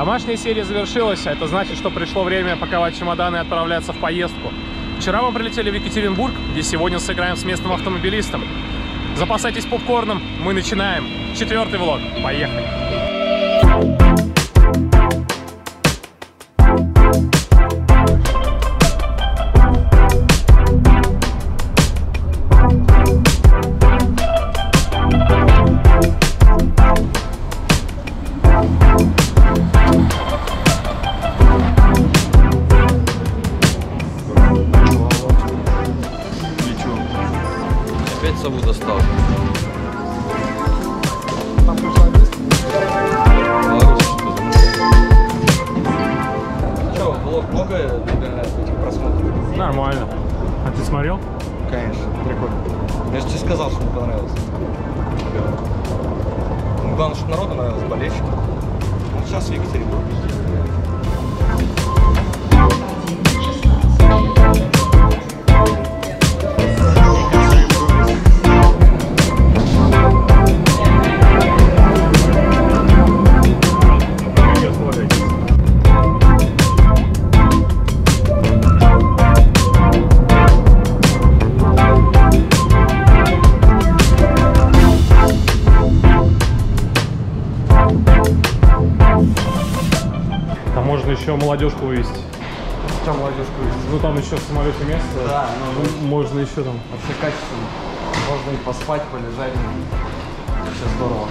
Домашняя серия завершилась, а это значит, что пришло время паковать чемоданы и отправляться в поездку. Вчера мы прилетели в Екатеринбург, где сегодня сыграем с местным автомобилистом. Запасайтесь попкорном, мы начинаем. Четвертый влог. Поехали. Молодежку вывести. Что молодежку Ну там еще в самолете место. Да, ну, Можно еще там. вообще качественно. Можно и поспать, полежать. Все здорово.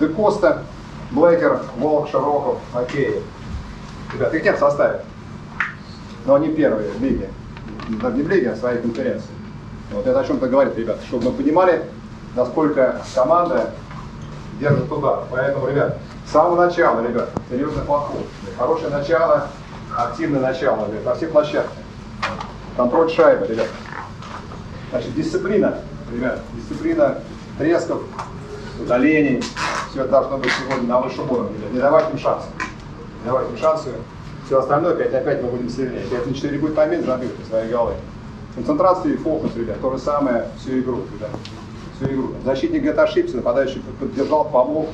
Значит, Де Коста, Блэкер, Волк, Широков, Окей. Ребят, их нет в составе. Но они первые в лиге. Да, Не в лиге, а в своей конференции. Вот это о чем-то говорит, ребят, чтобы мы понимали, насколько команда держит удар. Поэтому, ребят, с самого начала, ребят, серьезный подход. Хорошее начало, активное начало, ребят, на всех площадках. Контроль шайбы, ребят. Значит, дисциплина, ребят, дисциплина тресков, удалений. Все должно быть сегодня на высшем уровне. Не давать им шансы. Не давать им шансы. Все остальное 5 на 5 мы будем сильнее. 5 на 4 будет момент, забьете свои голы. Концентрация и фокус, ребят, то же самое всю игру, ребят. Всю игру. Защитник где-то ошибся, нападающий поддержал, помог.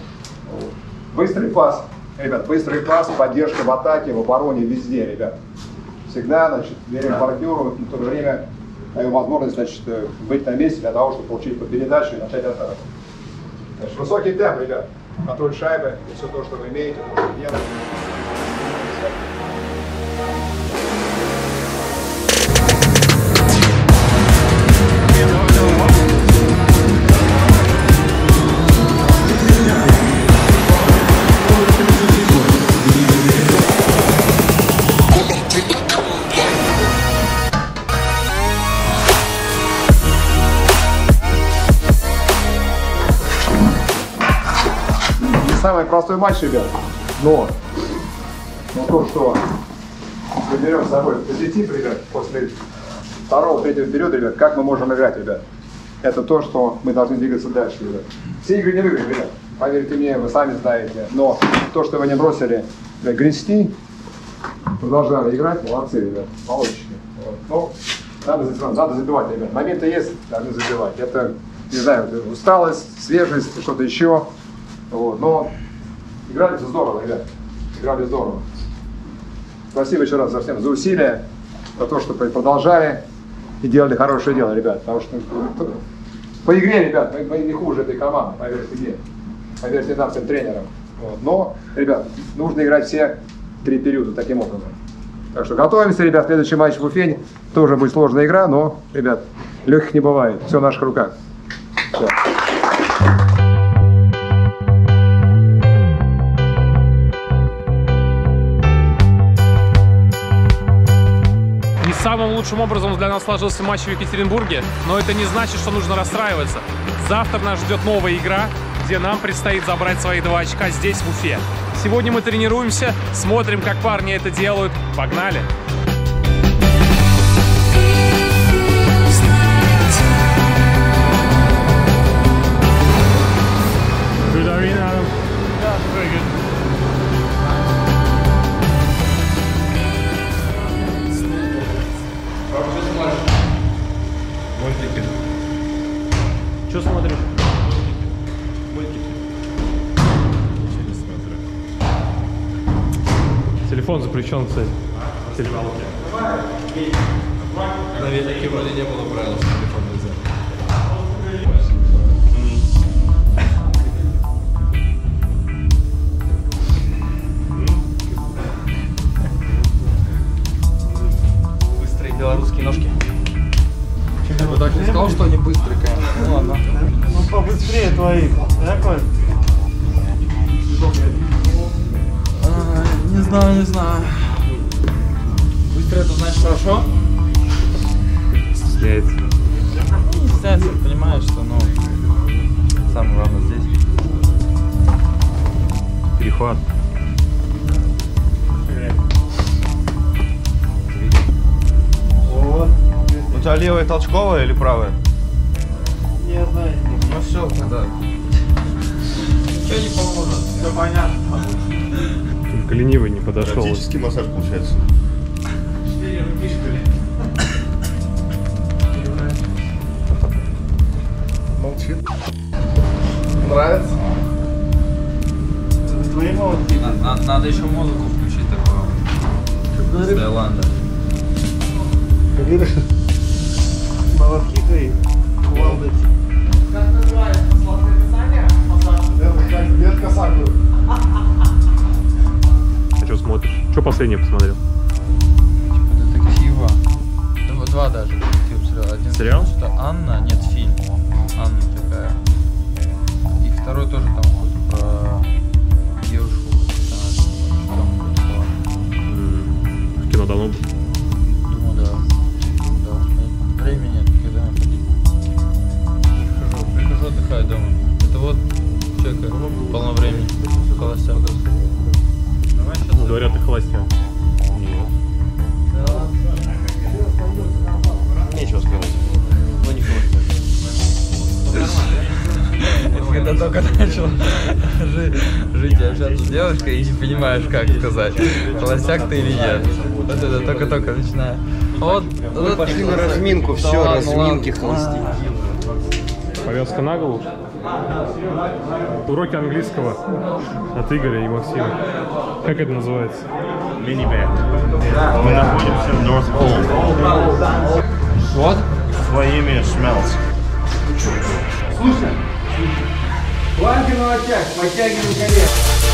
Быстрый пас. Ребят, быстрый пас, поддержка в атаке, в обороне, везде, ребят всегда, значит, верим партнеру, в то же время даем возможность, значит, э, быть на месте для того, чтобы получить по передачу и начать атаку. Znaczy wysokie tempo, ile na tą szajbę, co to, że wymienicie, to nie что делаете. Не самый простой матч, ребят, но, но то, что мы берем с собой позитив, ребят, после второго, третьего периода, ребят, как мы можем играть, ребят. это то, что мы должны двигаться дальше, ребят. Все игры не выиграем, ребят. Поверьте мне, вы сами знаете. Но то, что вы не бросили э, грести, продолжали играть, молодцы, ребят, молодчики. Вот. Ну, надо, забивать, надо забивать, ребят. Моменты есть, должны забивать. Это, не знаю, усталость, свежесть, что-то еще. Вот. Но играли здорово, ребят. Играли здорово. Спасибо еще раз за всем за усилия, за то, что продолжали и делали хорошее дело, ребят. Потому что ну, по игре, ребят, мы, мы не хуже этой команды, поверьте мне. Поверьте нам, всем тренерам. Вот. Но, ребят, нужно играть все три периода таким образом. Так что готовимся, ребят. Следующий матч в Уфень тоже будет сложная игра, но, ребят, легких не бывает. Все в наших руках. Всё. Самым лучшим образом для нас сложился матч в Екатеринбурге, но это не значит, что нужно расстраиваться. Завтра нас ждет новая игра, где нам предстоит забрать свои два очка здесь, в Уфе. Сегодня мы тренируемся, смотрим, как парни это делают. Погнали! Что смотришь? Телефон запрещен, кстати. Телефон. На велике вроде не было правил, что Не знаю, знаю. Быстро это значит хорошо? Стесняется. Не стесняйся, понимаешь, что, ну, самое главное здесь. Перехват. Вот. У тебя левая толчковая или правая? Не одна из них. Ну все, тогда. Ничего не поможет. Все понятно. Только ленивый не подошел. Практический массаж получается. Четыре руки, что ли? Молчит. Нравится? Это твои молотки. Надо, надо еще музыку включить такую. С Таиланда. Молотки твои. Последнее посмотрел? Сказать, холостяк ты или нет. Вот это только-только начинаю. Вот, вот пошли на разминку, все, разминки, холостяки. Повязка на голову. Уроки английского от Игоря и Максима. Как это называется? Минибэк. Мы находимся в North Pole. Вот. Своими Schmelz. Слушай. Планки на локтях, подтягиваем колено.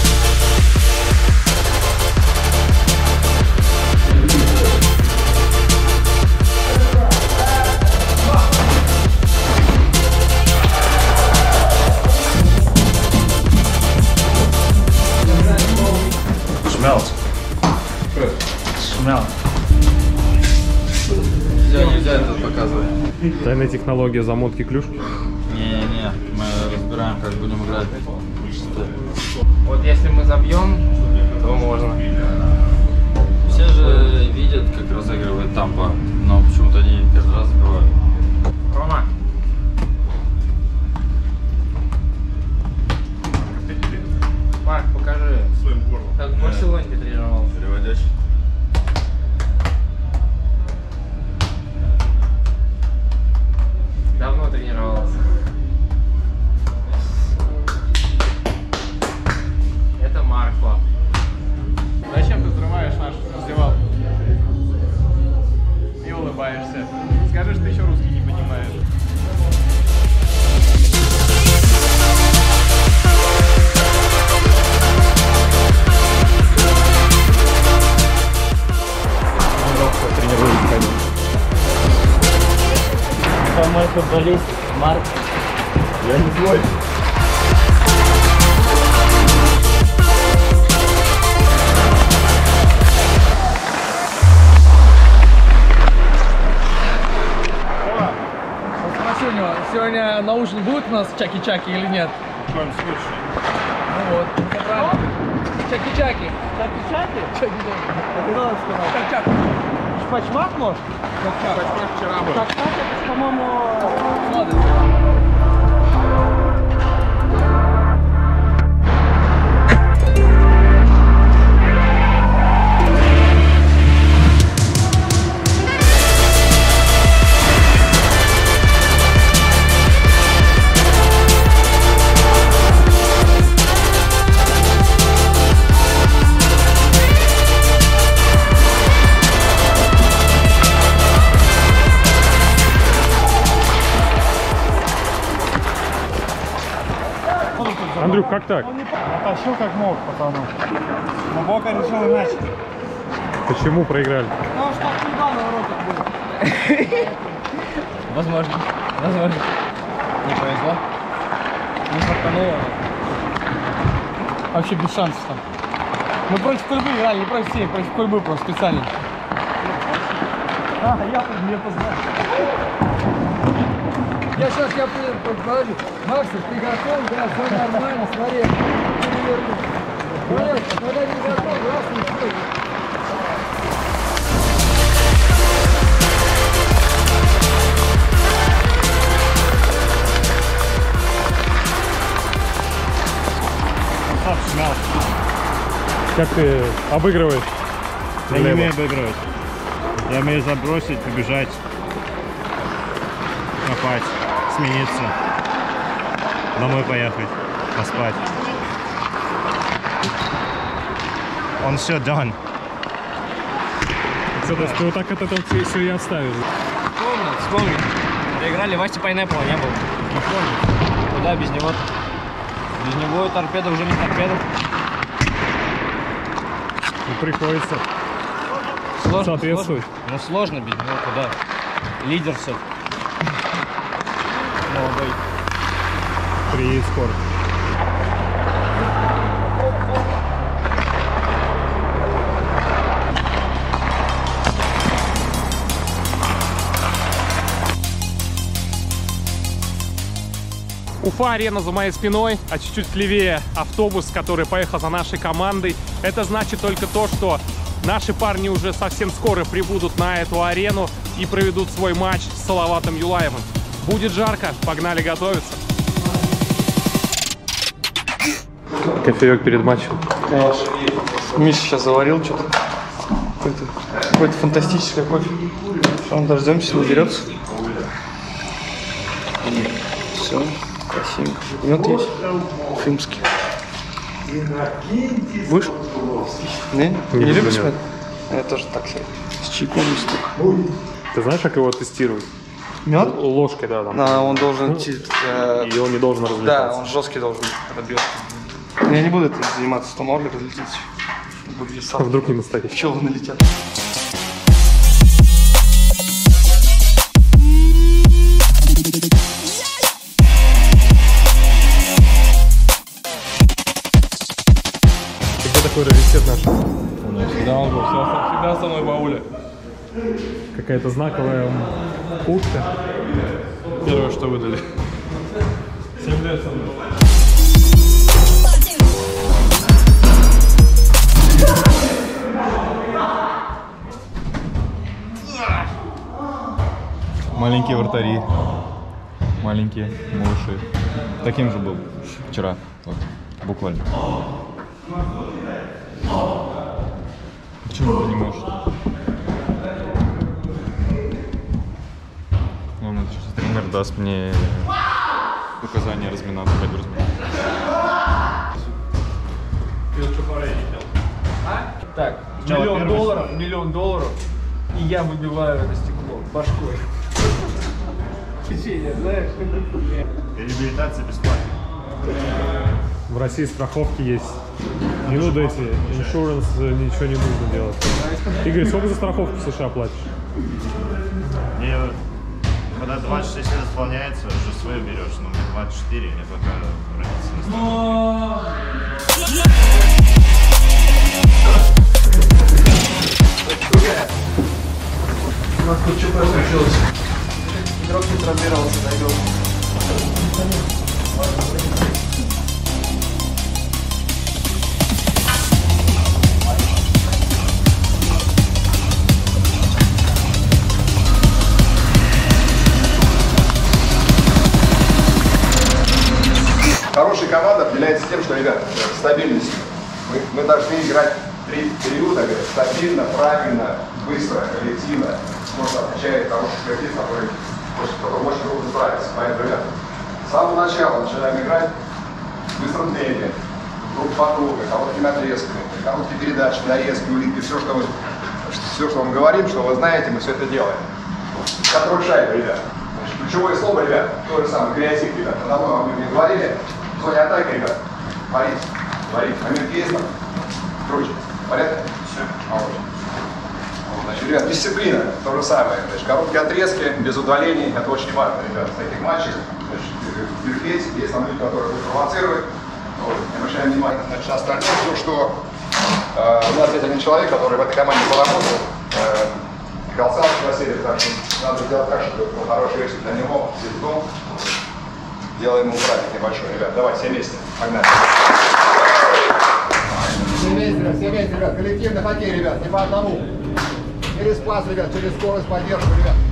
вспоминала. Все, нельзя это показывать. Тайная технология замотки клюшки? Не-не-не, мы разбираем, как будем играть. Вот если мы забьем, то можно. Все же видят, как разыгрывает тампа, но почему-то они каждый раз забивают. Рома, Марк, покажи. Своим горлом. Как больше сегодня тренировал? Переводящий. Футболист Марк. Я не твой. Спроси у него, сегодня на ужин будет у нас чаки-чаки или нет? В коем случае. Ну вот. Чаки-чаки. Чаки-чаки? Чаки-чаки. Сказал? Чак-чак. Шпачмак, может? Чак-чак. вчера был. Чак-чак, это, по-моему, Как так? Тащил как мог, пацану. Но Бока решил иначе. Почему проиграли? Ну, что хулиган на воротах будет. Возможно. Возможно. Не повезло. Не фартануло. Вообще без шансов там. Мы против Кульбы играли, не против всей, против Кульбы просто специально. А, я тут мне познал. Я сейчас я говорю, Максим, ты готов? Да, все нормально, смотри. Понял? Когда не готов, раз. Стоп, смелся. Как ты обыгрываешь? Я не умею обыгрывать. Я умею забросить, побежать, копать, смениться, домой поехать, поспать. Он все done. Всё, то есть ты вот так от этого все и отставишь. Вспомнил, вспомнил. Доиграли Васти Пайнеппла, не было. Не помню. Куда без него? Без него торпеда уже не торпеда. Ну, приходится. Сложно, Соответствует. сложно. Ну сложно без него куда. Лидер все. Молодой. Приедет скоро. Уфа-арена за моей спиной, а чуть-чуть левее автобус, который поехал за нашей командой. Это значит только то, что наши парни уже совсем скоро прибудут на эту арену и проведут свой матч с Салаватом Юлаевым. Будет жарко, погнали готовиться. Кофеек перед матчем. Миша сейчас заварил что-то. Какой-то какой фантастическое кофе. Он дождемся, наберется. Все, красивенько. Мед есть. Крымский. Будешь? Не? Не, Не любишь мед? Я тоже так себе. С чайком и стук. Ты знаешь, как его тестируют? Мед? Ложкой, да, там. А, он должен идти. э, И он не должен Да, разлетаться. он жесткий должен, когда бьет. Я не буду этим заниматься, то мало ли разлетится. Буду А вдруг не настоящий? Пчелы налетят. Ты где такой раритет наш? Всегда он был, всегда со мной в ауле. Какая-то знаковая м, пушка. Первое, что выдали. 7 лет со мной. Маленькие вратари. Маленькие малыши. Таким же был вчера. Вот, буквально. Почему ты не можешь? Даст мне указание разминаться, пойду разминаться. Так, миллион долларов, миллион долларов, и я выбиваю это стекло башкой. Печенье, знаешь? Реабилитация бесплатная. В России страховки есть. Не нужно эти, иншуранс, ничего не нужно делать. Игорь, сколько за страховку в США платишь? Мне когда 26 лет исполняется, уже свое берешь. Но мне 24, я пока не стал. У нас тут ЧП случилось. Игрок не травмировался, дойдет. Играть три периода говорят, стабильно, правильно, быстро, коллективно. Что означает хороший коллектив, который, который очень трудно справиться. Поэтому, ребят, с самого начала начинаем играть в быстром темпе, друг по другу, короткими отрезками, короткие передачи, нарезки, улитки, все, что мы, все, что мы говорим, что вы знаете, мы все это делаем. Контроль шайбы, ребят. Значит, ключевое слово, ребят, то же самое, креатив, ребят. Давно мы не говорили. В зоне атаки, ребят. Творить, творить. Момент есть. Круче. Порядок? Все. Вот. Значит, ребят, дисциплина, то же самое. Значит, короткие отрезки, без удвоений, это очень важно, ребят, в таких матчах. Значит, терпеть, есть там люди, которые будут провоцировать. Вот. Обращаем внимания значит, на остальное, все, что э, у нас есть один человек, который в этой команде поработал, э, Саныч Васильев, так что надо сделать так, чтобы был хороший рейс для него, дом. Делаем ему праздник небольшой, ребят. Давай, все вместе. Погнали. Все вместе, все вместе, ребят. Коллективный хоккей, ребят, не по одному. Через пас, ребят, через скорость, поддержку, ребят.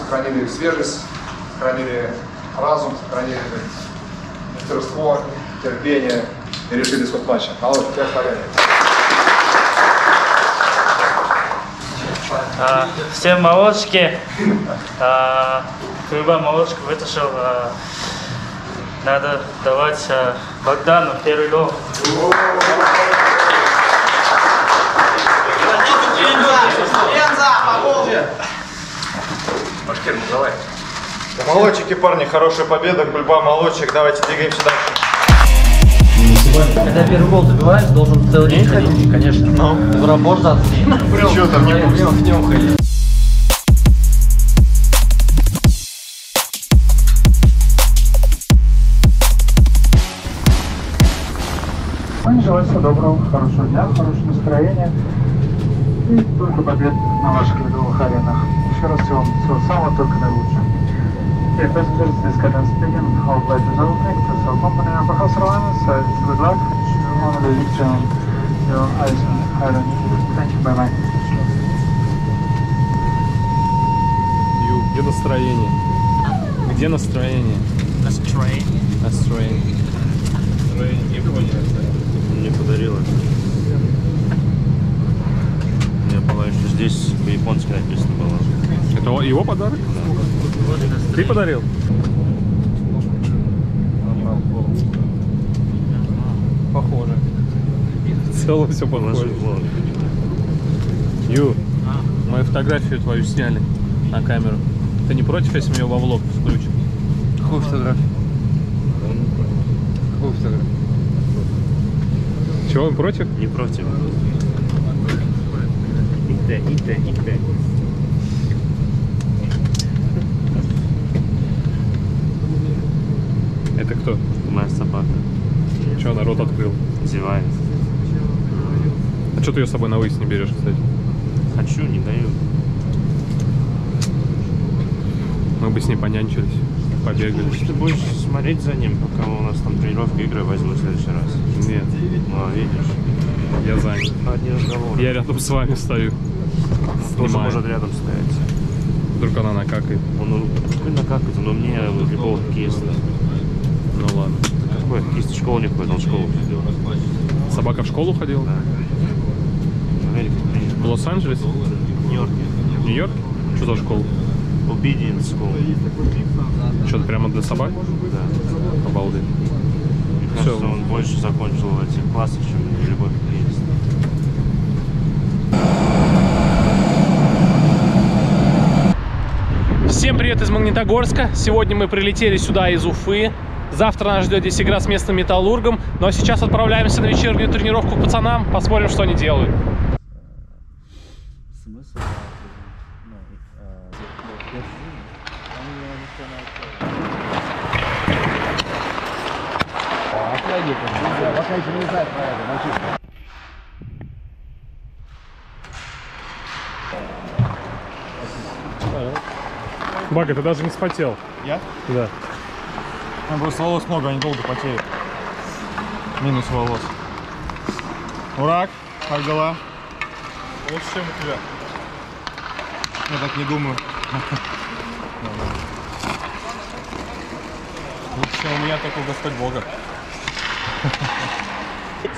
Сохранили свежесть, сохранили разум, сохранили мастерство, терпение и решили исход матча. Володь, тебя с победой. А, все молочки, а, клуба молочка вытащил. а, надо давать а, Богдану первый гол. Давай. Молодчики, парни, хорошая победа. Кульба, молодчик. Давайте двигаемся дальше. Когда первый гол забиваешь, должен целый день ходить, конечно. Ну, в работу Что там не Внюхали. Ну, желаю всего доброго, хорошего дня, хорошего настроения и только побед на ваших ледовых аренах. Еще раз всего, всего самого только наилучшего. Okay, passengers, this guidance speaking. I would like to say thanks to our company on behalf of Alliance. Uh, good luck. On the return, your eyes on iron. Thank you, bye bye. Ю, где настроение? Где настроение? Настроение. Настроение. Не понял. Мне подарила. У меня была еще здесь по-японски написано было. Это его подарок? Ты подарил? Похоже. В целом все похоже. Ю, мою фотографию твою сняли на камеру. Ты не против, если мы ее во влог включим? Какую фотографию? Какую фотографию? Чего, он против? Не против. Ита, ита, ита. Это кто? Моя собака. Чего народ открыл? Зевает. А что ты ее с собой на выезд не берешь, кстати? Хочу, не даю. Мы бы с ней понянчились. побегали. Ты будешь смотреть за ним, пока у нас там тренировка игры возьму в следующий раз. Нет, Ну, а видишь, я занят. одни разговоры. Я рядом с вами стою. Тоже снимаю. может рядом стоять. Вдруг она накакает. Он ну, накакает, но мне любого киста. Ну ладно. Какой? Кист в школу не ходит, он в школу ходил. Собака в школу ходила? Да. В Нью-Йорке. В Нью-Йорке? Что за школа? Obedience School. Что-то прямо для собак? Да. Обалдеть. Мне кажется, он больше закончил в этих классах, чем любой хоккеист. Всем привет из Магнитогорска. Сегодня мы прилетели сюда из Уфы. Завтра нас ждет здесь игра с местным металлургом. Ну а сейчас отправляемся на вечернюю тренировку к пацанам. Посмотрим, что они делают. Бага, ты даже не спотел. Я? Да. Там просто волос много, они долго потеют. Минус волос. Урак, как дела? Лучше, чем у тебя. Я так не думаю. Лучше, чем у меня только Господь Бога.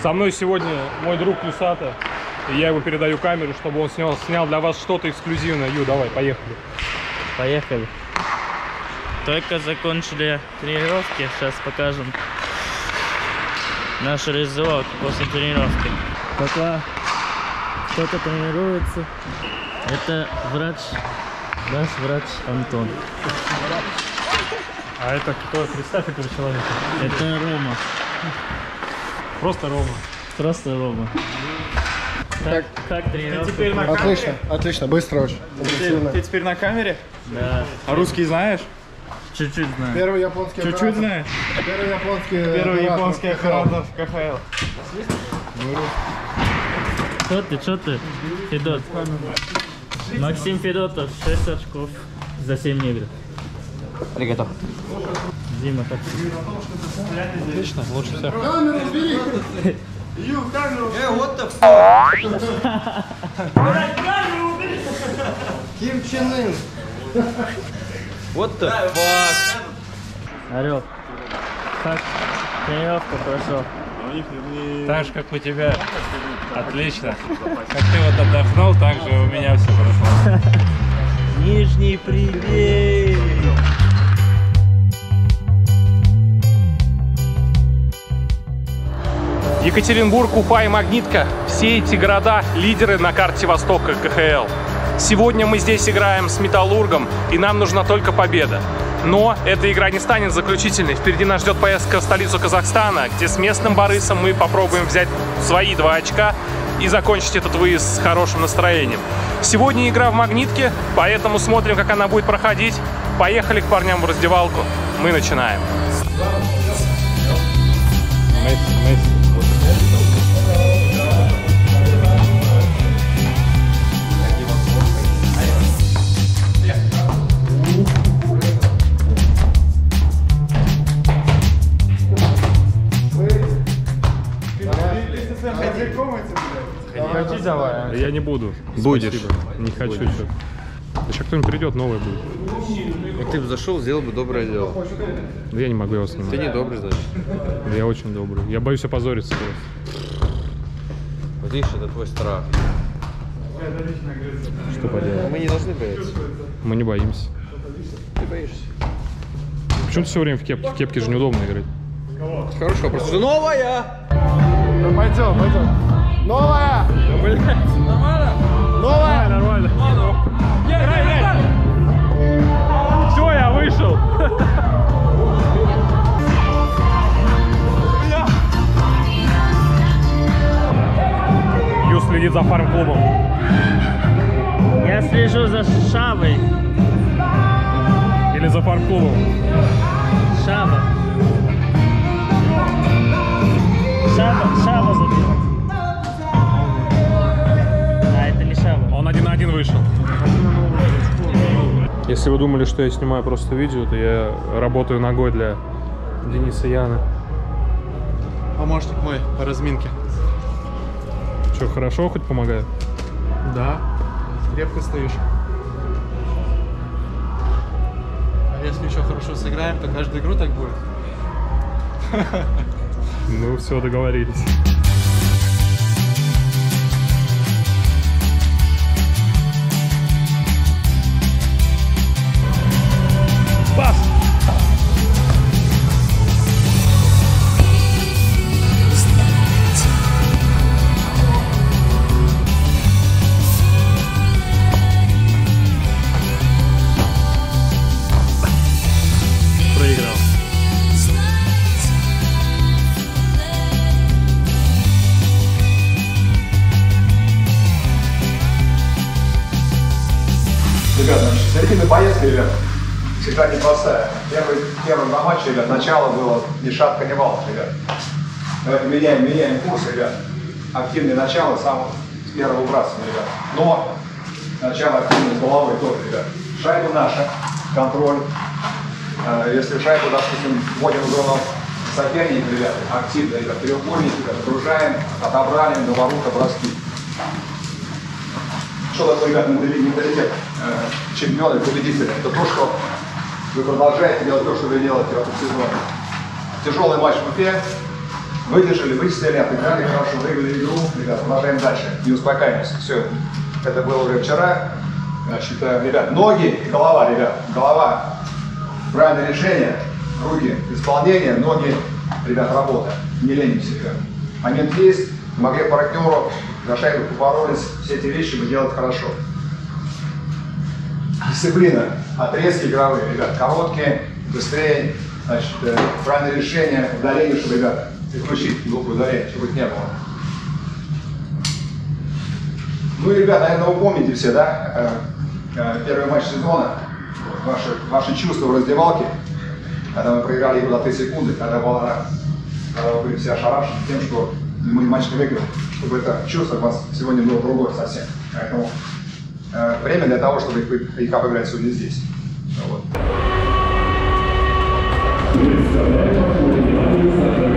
Со мной сегодня мой друг Люсата. И я его передаю камеру, чтобы он снял, снял для вас что-то эксклюзивное. Ю, давай, поехали. Поехали. Только закончили тренировки, сейчас покажем наш результат после тренировки. Пока кто-то тренируется, это врач, наш врач Антон. А это кто? Представь этого человека. Это Рома, Просто Рома. просто Рома. Как, как тренировка? Отлично, отлично, быстро очень. Ты теперь на камере? Да, А русский знаешь? чуть-чуть знаю. Первый японский Чуть-чуть знаешь? Первый японский Первый оператор японский в КХЛ. оператор в КХЛ. Что ты, что ты? Федот. Максим Федотов, 6 очков за 7 игр. Аригато. Дима, как Отлично, лучше всех. What the fuck? Орел. Как тренировка прошла? Так же, как у тебя. Отлично. Как ты вот отдохнул, так же у меня все прошло. Нижний привет! Екатеринбург, Уфа и Магнитка – все эти города – лидеры на карте Востока КХЛ. Сегодня мы здесь играем с Металлургом, и нам нужна только победа. Но эта игра не станет заключительной. Впереди нас ждет поездка в столицу Казахстана, где с местным Борисом мы попробуем взять свои два очка и закончить этот выезд с хорошим настроением. Сегодня игра в Магнитке, поэтому смотрим, как она будет проходить. Поехали к парням в раздевалку. Мы начинаем. Я не буду. Будешь. Спасибо. Не хочу что Да сейчас кто-нибудь придет, новый будет. Вот ты бы зашел, сделал бы доброе дело. Да я не могу его Ты снимать. не добрый, значит. Да я очень добрый. Я боюсь опозориться. просто. Вот видишь, это твой страх. Что поделать? Мы не должны бояться. Мы не боимся. Ты боишься. Почему ты все время в кепке? В кепке же неудобно играть. Хороший вопрос. Новая! Ну пойдем, пойдем. Новая! Новая! Нормально. Все, я вышел. Ю следит за фарм-клубом. Я слежу за Шавой. Или за фарм-клубом. Шаба. Шаба, Шаба забил. Один вышел. Если вы думали, что я снимаю просто видео, то я работаю ногой для Дениса Яна. Помощник мой по разминке. Что, хорошо хоть помогаю? Да, крепко стоишь. А если еще хорошо сыграем, то каждую игру так будет. Ну, все, договорились. Ребят, значит, середина поездки, ребят, всегда непростая. Первый, первый два матча, ребят, начало было ни шатка, ни валка, ребят. Давайте меняем, меняем курс, ребят. Активное начало сам с первого выбрасывания, ребят. Но начало активное с головой тоже, ребят. Шайба наша, контроль. Э, Если шайбу, допустим, вводим в зону соперника, ребят, активно, ребят, треугольники, ребят, окружаем, отобрали, на ворота, броски. Что такое, ментали- менталитет э, чемпиона и победителя? Это то, что вы продолжаете делать то, что вы делаете в этом сезоне. Тяжелый матч в Уфе. Выдержали, выстояли, отыграли хорошо, выиграли игру. Ребят, продолжаем дальше. Не успокаиваемся. Все. Это было уже вчера. Значит, ребят, ноги, голова, ребят. Голова. Правильное решение. Руки, исполнение, ноги, ребят, работа. Не ленимся, ребят. Момент есть. Могли партнеру, за шайбу поборолись. Все эти вещи мы делать хорошо. Дисциплина, отрезки игровые, ребят, короткие, быстрее, значит, э, правильное решение, удаление, чтобы, ребята, исключить группу удаления, чтобы их не было. Ну и, ребят, наверное, вы помните все, да, э, э, первый матч сезона, ваши, ваши чувства в раздевалке, когда мы проиграли игру на 3 секунды, когда, была, когда вы были все ошарашены тем, что мы матч не выиграли, чтобы это чувство у вас сегодня было другое совсем. Поэтому э, время для того, чтобы их, их обыграть сегодня здесь. Вот. Ребят,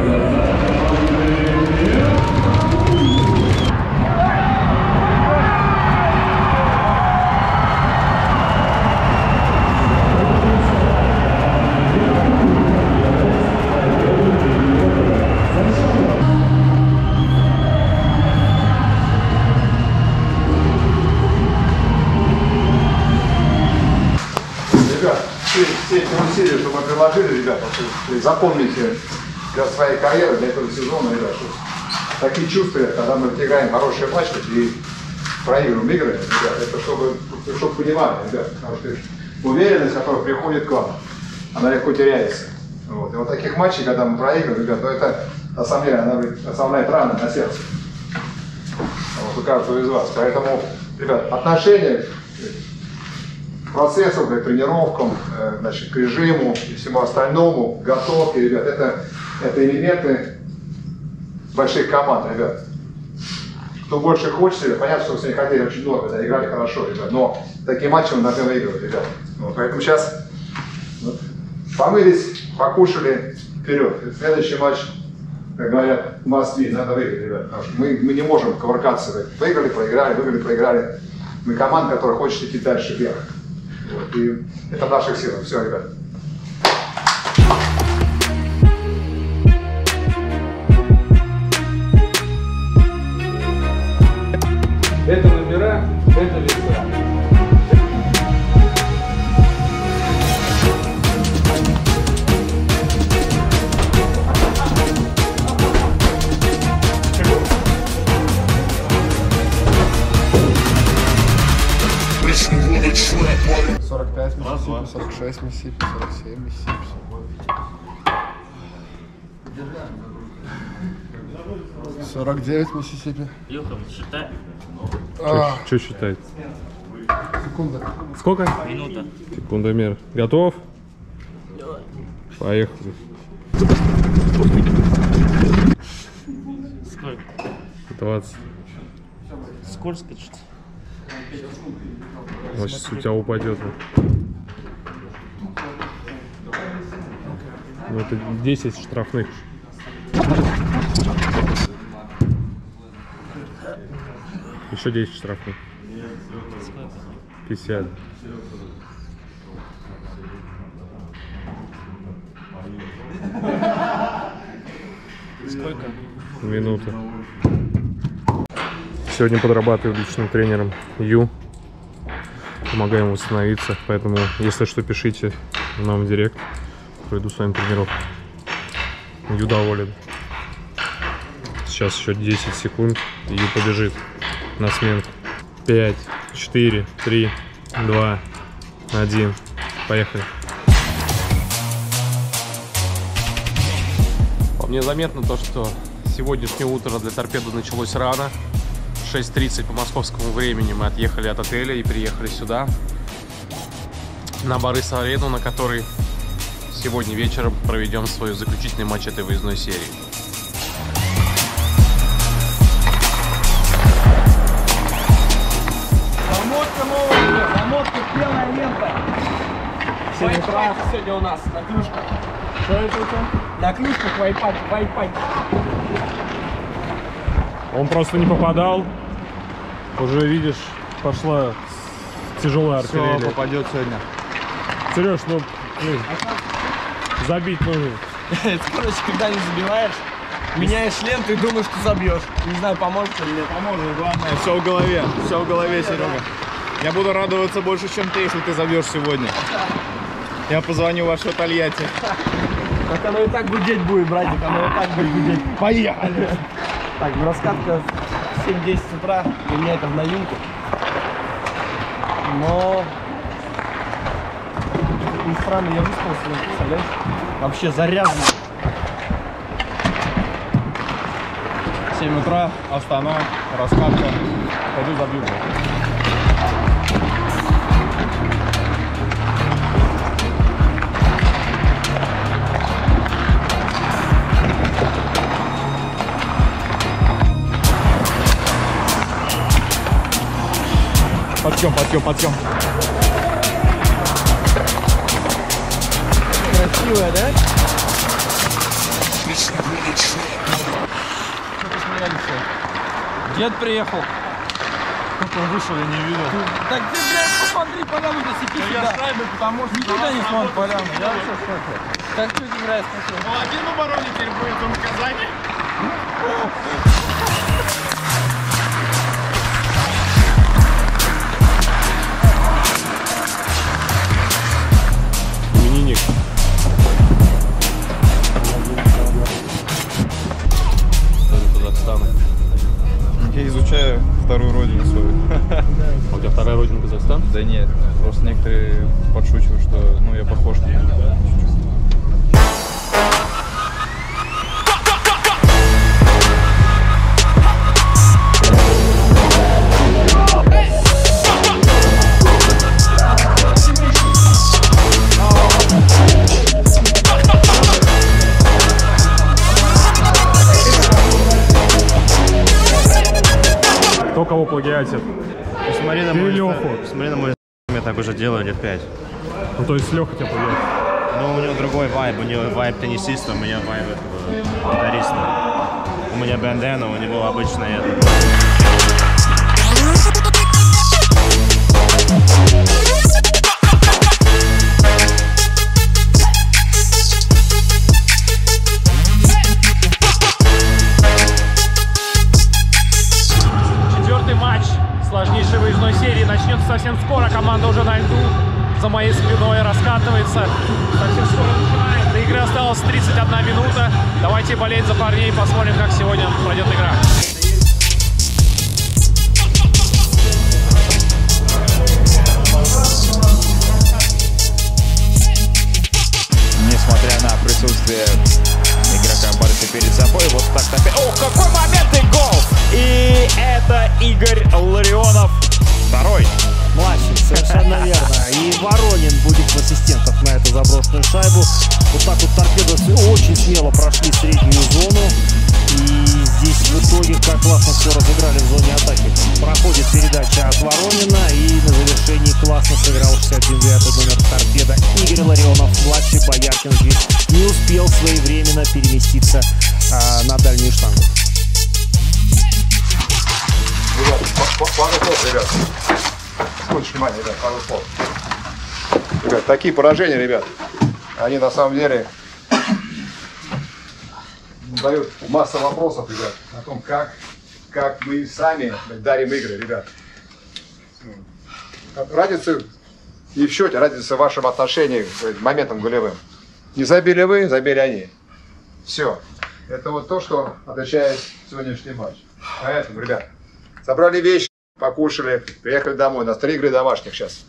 вы запомните для своей карьеры, для этого сезона, ребят, что такие чувства, когда мы играем хорошие матчи и проигрываем игры, ребят, это чтобы, чтобы понимали, ребят, потому что уверенность, которая приходит к вам, она легко теряется. Вот. И вот таких матчей, когда мы проигрываем, ребят, ну это на самом деле она оставляет раны на сердце. Вот, у каждого из вас. Поэтому, ребят, отношения к процессу, к тренировкам, э, значит, к режиму и всему остальному, готовке, ребят, это, это элементы больших команд, ребят. Кто больше хочет, понятно, что вы сегодня хотели очень много, да, играли хорошо, ребят, но такие матчи мы должны выигрывать, ребят. Вот, поэтому сейчас вот, помылись, покушали, вперед. Следующий матч, как говорят, must win, надо выиграть, ребят. Мы, мы не можем ковыркаться. Выиграли, проиграли, выиграли, проиграли. Мы команда, которая хочет идти дальше вверх. Вот, и это наших силах. Все, ребят. 46 Миссисипи, 47 Миссисипи. Сорок девять Миссисипи. Илхам, считай. А, Что считать? секунда. Сколько? Минута. Секундомер. Готов? Поехали. Сколько? 20. Сколько скачет? Вот сейчас у тебя упадет. Ну, это 10 штрафных. Еще 10 штрафных. 50. Сколько? Минута. Сегодня подрабатываю личным тренером Ю. Помогаем восстановиться. Поэтому, если что, пишите нам в директ. Пройду с вами тренировку. Ю доволен. Сейчас еще 10 секунд. и Ю побежит на сменку. 5, 4, 3, 2, 1. Поехали. По мне заметно то, что сегодняшнее утро для торпеды началось рано. 6.30 по московскому времени мы отъехали от отеля и приехали сюда, на Борис-арену, на которой сегодня вечером проведем свой заключительный матч этой выездной серии. Замотка новая, замотка белая лента. Wi-Fi сегодня у нас на клюшках. Что это у тебя? На клюшках Wi-Fi, Wi-Fi. Он просто не попадал. Уже видишь, пошла тяжелая артиллерия. Все попадет сегодня. Сереж, ну, блин, забить нужно. Короче, когда не забиваешь, меняешь ленту и думаешь, что забьешь. Не знаю, поможет или нет. Поможет, главное, все в голове. Все в голове, Серега. Я буду радоваться больше, чем ты, если ты забьешь сегодня. Я позвоню в ваше Тольятти. Так оно и так гудеть будет, братик, оно и так будет гудеть. Поехали! Так, ну раскатка в 7-10 утра, для меня это в новинку. Но... Не странно, я выспался, ну, представляешь? Вообще заряженный. 7 утра, Астана, раскатка. Пойду забью. Подъем, подъем, подъем. Красивая, да? Дед приехал. Как он вышел, я не видел. Так ты, блядь, посмотри, поляну засеки я сюда. с вами, потому что... Никуда не смотрю поляну, я вообще в шоке. Так что тебе нравится? Ну, один в обороне теперь будет в наказание. Именинник. Казахстана. Я изучаю вторую родину свою. А у тебя вторая родина Казахстан? Да нет, просто некоторые подшучивают, что ну я похож на них. Кто кого плагиатит? Смотри на мой Лёху. Смотри на мой я так уже делаю лет пять. Ну, то есть Леха тебя плагиатит. Но у него другой вайб. У него вайб теннисиста, у меня вайб этого гитариста. У меня бандана, у него обычная это. А, на дальнюю штангу. Ребят, ребят. Секундочку, внимание, ребят, пару слов. Ребят, такие поражения, ребят, они на самом деле дают массу вопросов, ребят, о том, как, как мы сами дарим игры, ребят. Разница не в счете, разница в вашем отношении к моментам голевым. Не забили вы, забили они. Все. Это вот то, что отличает сегодняшний матч. Поэтому, ребят, собрали вещи, покушали, приехали домой. У нас три игры домашних сейчас.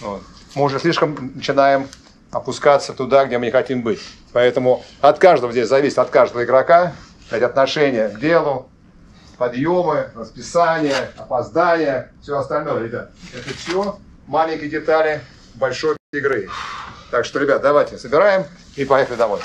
Вот. Мы уже слишком начинаем опускаться туда, где мы не хотим быть. Поэтому от каждого здесь зависит, от каждого игрока, эти отношения к делу, подъемы, расписание, опоздание, все остальное, ребят. Это все маленькие детали большой игры. Так что, ребят, давайте собираем и поехали домой.